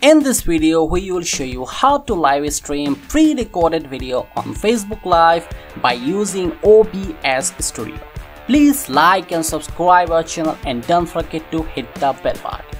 In this video, we will show you how to live stream pre-recorded video on Facebook Live by using OBS Studio. Please like and subscribe our channel and don't forget to hit the bell button.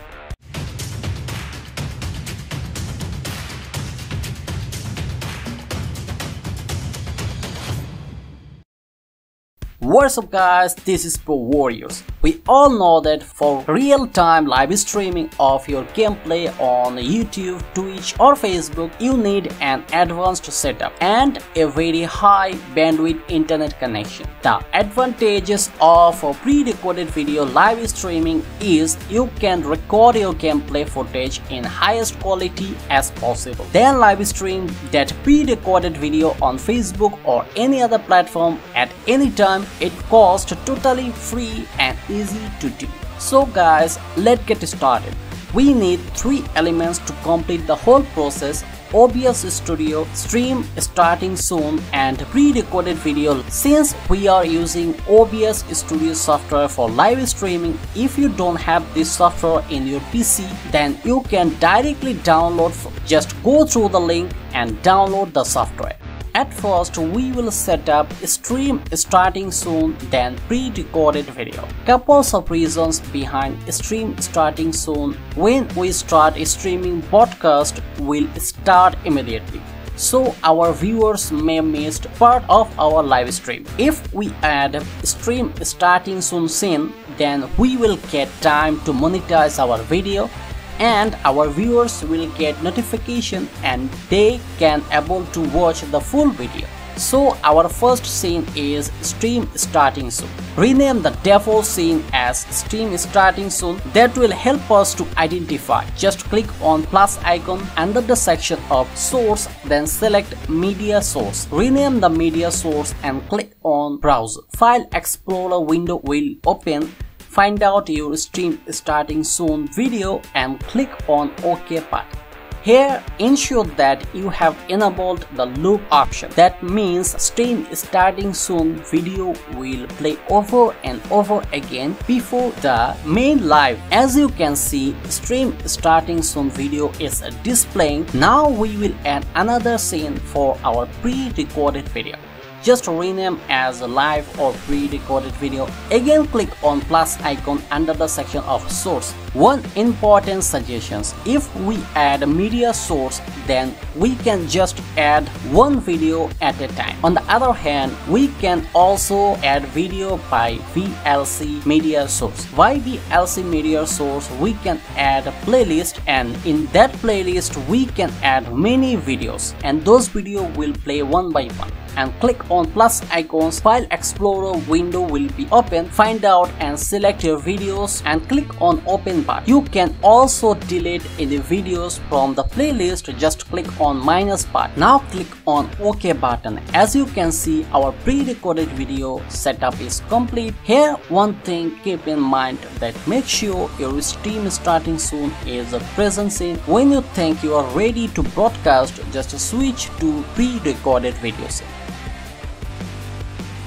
What's up guys, this is Pro Warriors. We all know that for real-time live streaming of your gameplay on YouTube, Twitch or Facebook, you need an advanced setup and a very high bandwidth internet connection. The advantages of a pre-recorded video live streaming is you can record your gameplay footage in highest quality as possible. Then live stream that pre-recorded video on Facebook or any other platform at any time it cost totally free and easy to do. So guys, let's get started. We need three elements to complete the whole process OBS Studio, stream starting soon and pre-recorded video. Since we are using OBS Studio software for live streaming, if you don't have this software in your PC, then you can directly download, just go through the link and download the software. At first, we will set up stream starting soon then pre-recorded video. Couples of reasons behind stream starting soon. When we start a streaming broadcast will start immediately so our viewers may miss part of our live stream. If we add stream starting soon scene, then we will get time to monetize our video and our viewers will get notification and they can able to watch the full video. So our first scene is stream starting soon. Rename the default scene as stream starting soon. That will help us to identify. Just click on plus icon under the section of source then select media source. Rename the media source and click on browser. File explorer window will open Find out your stream starting soon video and click on OK button. Here, ensure that you have enabled the loop option. That means stream starting soon video will play over and over again before the main live. As you can see, stream starting soon video is displaying. Now we will add another scene for our pre-recorded video just rename as live or pre-recorded video. Again click on plus icon under the section of source. One important suggestions, if we add a media source then we can just add one video at a time. On the other hand, we can also add video by VLC media source. Why VLC media source? We can add a playlist and in that playlist we can add many videos and those video will play one by one and click on plus icons. File explorer window will be open. Find out and select your videos and click on open button. You can also delete any videos from the playlist. Just click on minus button. Now click on ok button. As you can see our pre-recorded video setup is complete. Here one thing keep in mind that make sure your stream starting soon is present scene when you think you are ready to broadcast just switch to pre-recorded video scene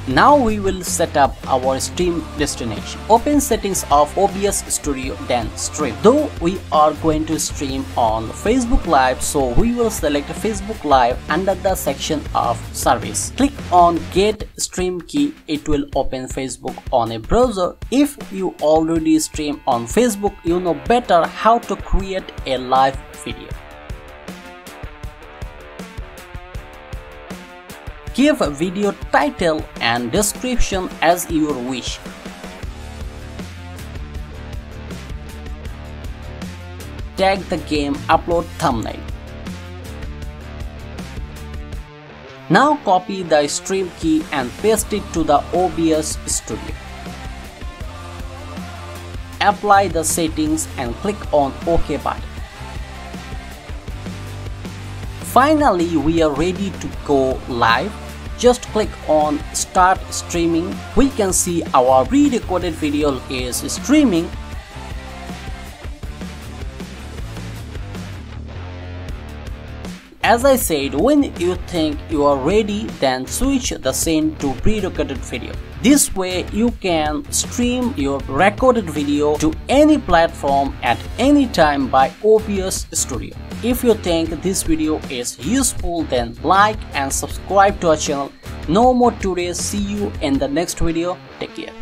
now we will set up our stream destination. Open settings of OBS Studio then stream. Though we are going to stream on Facebook Live so we will select Facebook Live under the section of service. Click on get stream key it will open Facebook on a browser. If you already stream on Facebook you know better how to create a live video. Give a video title and description as your wish. Tag the game upload thumbnail. Now copy the stream key and paste it to the OBS studio. Apply the settings and click on OK button. Finally, we are ready to go live. Just click on start streaming. We can see our pre-recorded video is streaming. As I said, when you think you are ready, then switch the scene to pre-recorded video. This way you can stream your recorded video to any platform at any time by OBS Studio. If you think this video is useful then like and subscribe to our channel. No more today. See you in the next video. Take care.